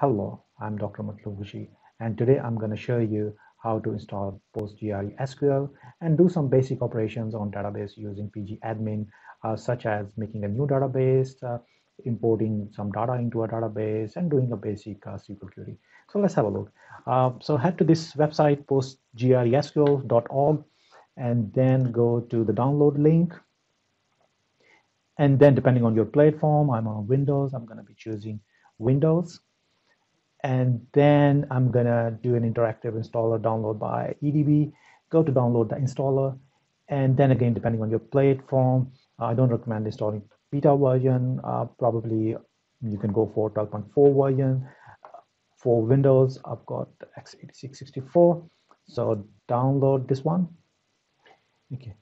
Hello, I'm Dr. Matloob Khushi, and today I'm going to show you how to install PostgreSQL and do some basic operations on database using pgadmin, uh, such as making a new database, uh, importing some data into a database, and doing a basic uh, SQL query. So let's have a look. Uh, so head to this website, postgresql.org, and then go to the download link. And then depending on your platform, I'm on Windows, I'm going to be choosing Windows and then I'm gonna do an interactive installer download by EDB, go to download the installer, and then again, depending on your platform, I don't recommend installing beta version, uh, probably you can go for 12.4 version. For Windows, I've got x86-64, so download this one. Okay,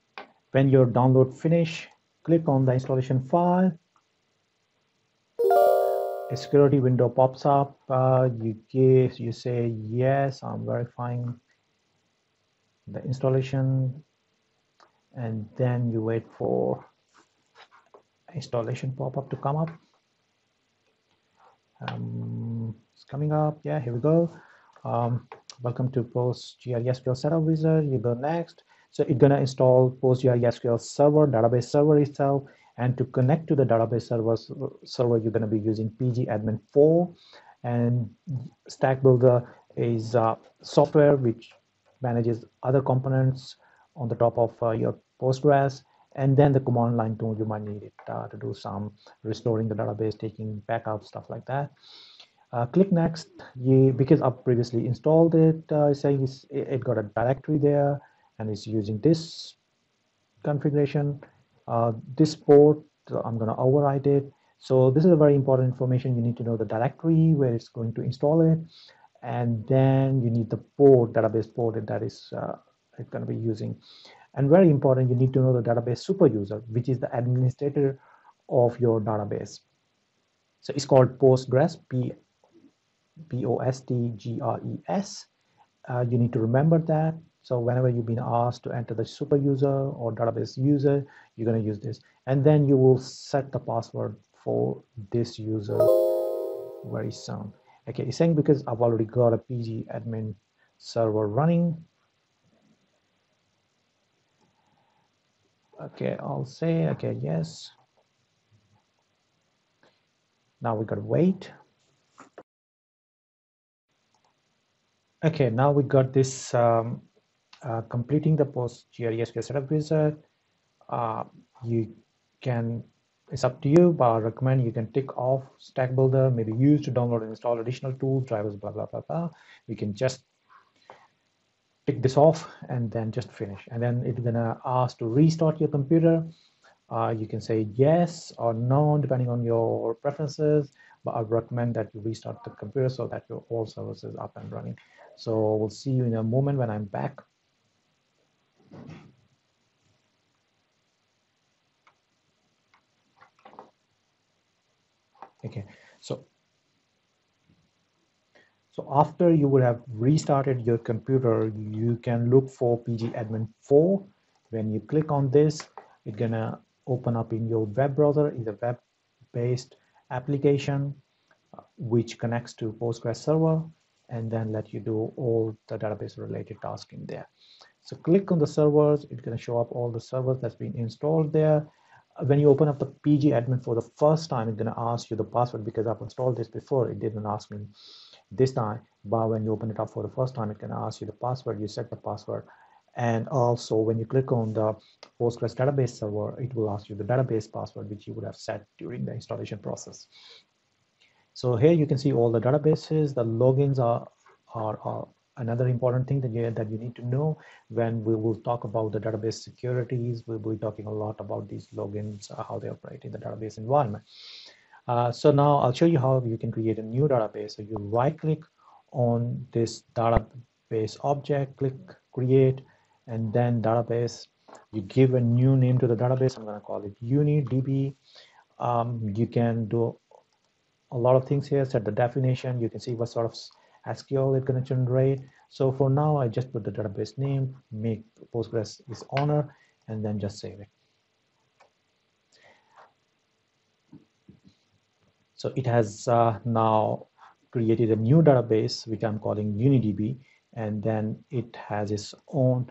when your download finish, click on the installation file, a security window pops up. Uh, you give, you say, yes, I'm verifying the installation. And then you wait for installation pop-up to come up. Um, it's coming up. Yeah, here we go. Um, welcome to PostgreSQL Setup Wizard. You go next. So it's gonna install PostgreSQL server, database server itself, and to connect to the database server, server you're going to be using pgadmin 4. And Stack Builder is uh, software which manages other components on the top of uh, your Postgres. And then the command line tool, you might need it uh, to do some restoring the database, taking backup, stuff like that. Uh, click next you, because I've previously installed it uh, saying it got a directory there and it's using this configuration this port, I'm going to override it. So this is a very important information. You need to know the directory where it's going to install it. And then you need the port, database port that is uh, going to be using. And very important, you need to know the database super user, which is the administrator of your database. So it's called Postgres, P, P-O-S-T-G-R-E-S. Uh, you need to remember that. So whenever you've been asked to enter the super user or database user, you're going to use this. And then you will set the password for this user very soon. Okay, it's saying because I've already got a PG admin server running. Okay, I'll say, okay, yes. Now we got to wait. Okay, now we got this um, uh, completing the PostgreSQL setup wizard, uh, you can, it's up to you, but I recommend you can tick off Stack Builder, maybe use to download and install additional tools, drivers, blah, blah, blah, blah. You can just tick this off and then just finish. And then it's gonna ask to restart your computer. Uh, you can say yes or no, depending on your preferences, but I recommend that you restart the computer so that your all services up and running. So we'll see you in a moment when I'm back. Okay, so so after you would have restarted your computer, you can look for pgadmin 4. When you click on this, it's gonna open up in your web browser. It's a web-based application uh, which connects to Postgres server and then let you do all the database related tasks in there. So click on the servers, it's to show up all the servers that's been installed there. When you open up the pgadmin for the first time, it's going to ask you the password because I've installed this before. It didn't ask me this time, but when you open it up for the first time, it can ask you the password. You set the password. And also when you click on the Postgres database server, it will ask you the database password, which you would have set during the installation process. So here you can see all the databases, the logins are, are, are another important thing that you, that you need to know when we will talk about the database securities, we'll be talking a lot about these logins, uh, how they operate in the database environment. Uh, so now I'll show you how you can create a new database. So you right click on this database object, click create, and then database. You give a new name to the database. I'm going to call it UniDB. Um, you can do a lot of things here, set the definition. You can see what sort of SQL it's to generate. So for now, I just put the database name, make Postgres is owner, and then just save it. So it has uh, now created a new database, which I'm calling UniDB, and then it has its own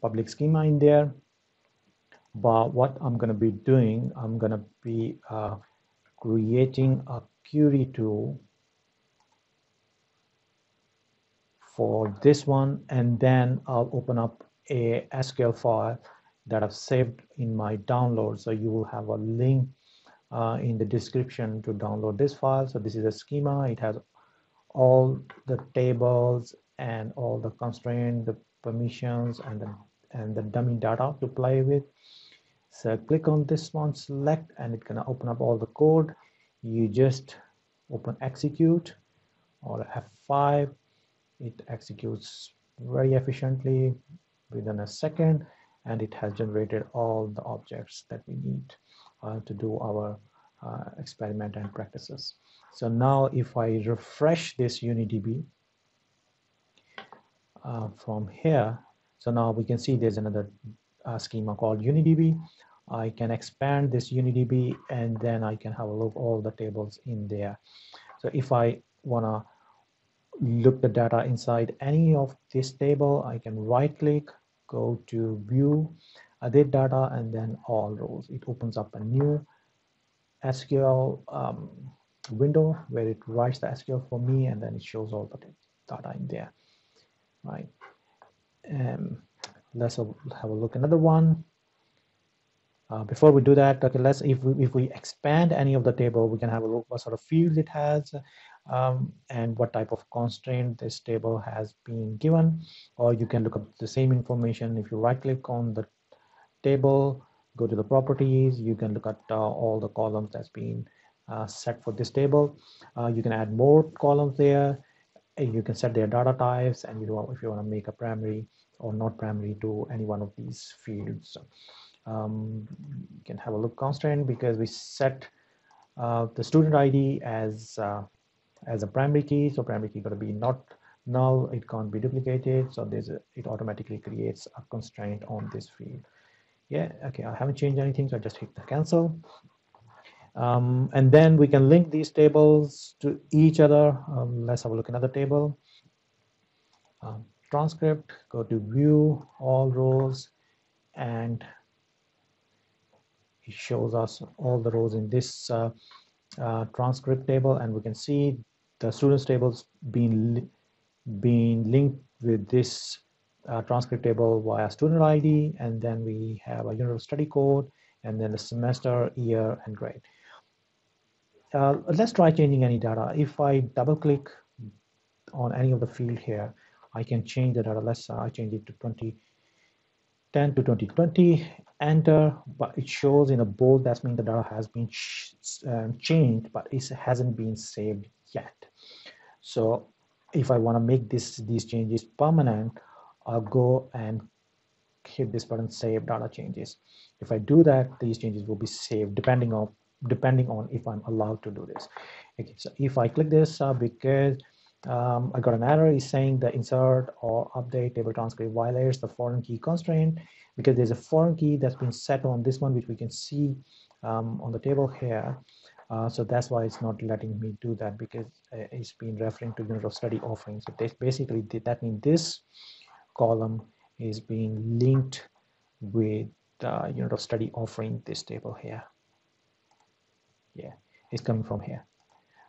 public schema in there. But what I'm going to be doing, I'm going to be uh, creating a query tool for this one, and then I'll open up a SQL file that I've saved in my download. So you will have a link uh, in the description to download this file. So this is a schema. It has all the tables and all the constraints, the permissions, and the and the dummy data to play with. So click on this one, select, and it's gonna open up all the code. You just open execute or F5. It executes very efficiently within a second and it has generated all the objects that we need uh, to do our uh, experiment and practices. So now if I refresh this UniDB uh, from here, so now we can see there's another uh, schema called UniDB. I can expand this UniDB and then I can have a look all the tables in there. So if I wanna look the data inside any of this table, I can right click go to view edit data and then all rows. It opens up a new SQL um, window where it writes the SQL for me and then it shows all the data in there right? Um, let's have a look another one. Uh, before we do that okay let's if we, if we expand any of the table we can have a look what sort of fields it has um, and what type of constraint this table has been given. Or you can look up the same information. If you right click on the table go to the properties you can look at uh, all the columns that's been uh, set for this table. Uh, you can add more columns there. You can set their data types and you know if you want to make a primary or not primary to any one of these fields. Um, you can have a look constraint because we set uh, the student ID as uh, as a primary key. So primary key got to be not null. It can't be duplicated. So there's a, it automatically creates a constraint on this field. Yeah, okay, I haven't changed anything. So I just hit the cancel. Um, and then we can link these tables to each other. Um, let's have a look at another table. Um, transcript, go to view all rows and it shows us all the rows in this uh, uh, transcript table and we can see the students tables being being linked with this uh, transcript table via student ID, and then we have a unit of study code, and then the semester, year, and grade. Uh, let's try changing any data. If I double click on any of the field here, I can change the data. Let's uh, I change it to 2010 to 2020, enter, but it shows in a bold, that means the data has been um, changed, but it hasn't been saved yet. So if I want to make this these changes permanent, I'll go and hit this button save data changes. If I do that, these changes will be saved depending on depending on if I'm allowed to do this. Okay, so if I click this uh, because um, I got an error is saying the insert or update table transcript violates the foreign key constraint because there's a foreign key that's been set on this one which we can see um, on the table here uh, so that's why it's not letting me do that because uh, it's been referring to unit of study offering. So this basically that means this column is being linked with the unit of study offering this table here. Yeah, it's coming from here.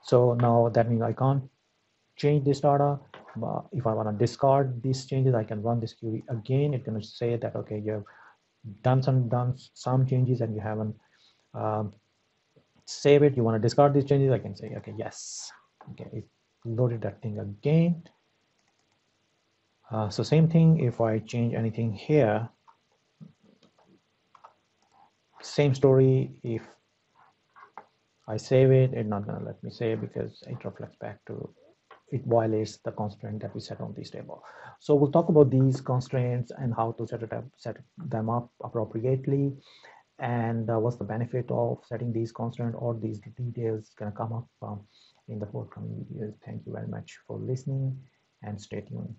So now that means I can't change this data. But if I want to discard these changes, I can run this query again. It's going to say that okay, you have done some done some changes and you haven't um, save it. You want to discard these changes? I can say okay yes. Okay it loaded that thing again. Uh, so same thing if i change anything here. Same story if i save it it's not gonna let me save because it reflects back to it violates the constraint that we set on this table. So we'll talk about these constraints and how to set it up, set them up appropriately and uh, what's the benefit of setting these constraints or these details going to come up um, in the forthcoming videos. Thank you very much for listening and stay tuned.